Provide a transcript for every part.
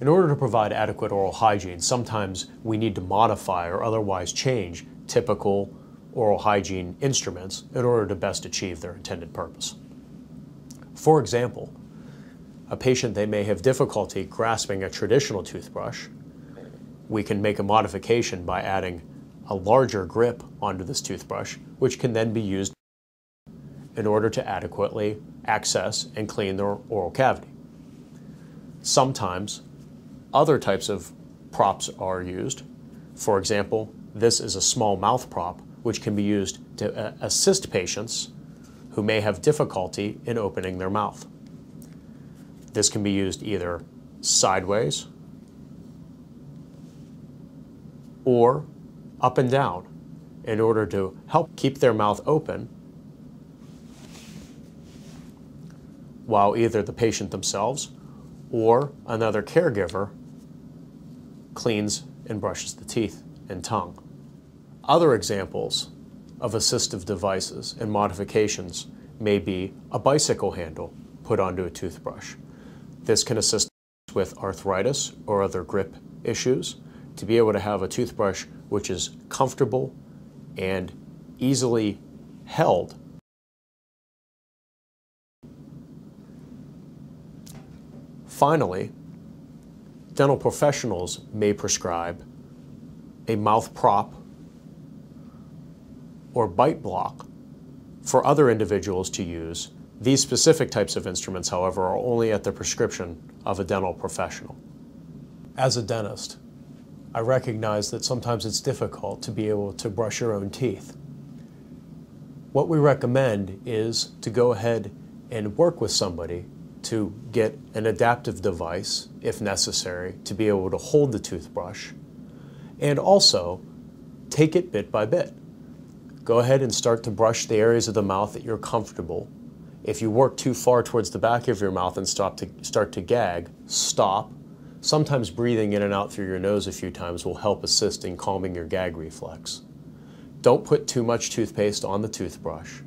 In order to provide adequate oral hygiene, sometimes we need to modify or otherwise change typical oral hygiene instruments in order to best achieve their intended purpose. For example, a patient they may have difficulty grasping a traditional toothbrush, we can make a modification by adding a larger grip onto this toothbrush, which can then be used in order to adequately access and clean their oral cavity. Sometimes other types of props are used. For example, this is a small mouth prop which can be used to uh, assist patients who may have difficulty in opening their mouth. This can be used either sideways or up and down in order to help keep their mouth open while either the patient themselves or another caregiver cleans and brushes the teeth and tongue. Other examples of assistive devices and modifications may be a bicycle handle put onto a toothbrush. This can assist with arthritis or other grip issues to be able to have a toothbrush which is comfortable and easily held. Finally, dental professionals may prescribe a mouth prop or bite block for other individuals to use. These specific types of instruments, however, are only at the prescription of a dental professional. As a dentist, I recognize that sometimes it's difficult to be able to brush your own teeth. What we recommend is to go ahead and work with somebody to get an adaptive device, if necessary, to be able to hold the toothbrush, and also take it bit by bit. Go ahead and start to brush the areas of the mouth that you're comfortable. If you work too far towards the back of your mouth and stop to, start to gag, stop. Sometimes breathing in and out through your nose a few times will help assist in calming your gag reflex. Don't put too much toothpaste on the toothbrush.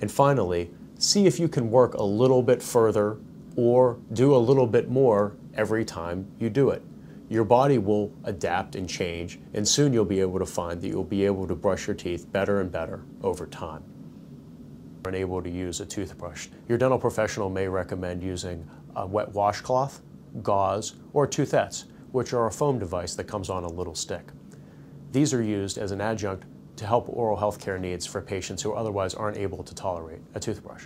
And finally, see if you can work a little bit further or do a little bit more every time you do it. Your body will adapt and change, and soon you'll be able to find that you'll be able to brush your teeth better and better over time. Unable to use a toothbrush. Your dental professional may recommend using a wet washcloth, gauze, or toothettes, which are a foam device that comes on a little stick. These are used as an adjunct to help oral health care needs for patients who otherwise aren't able to tolerate a toothbrush.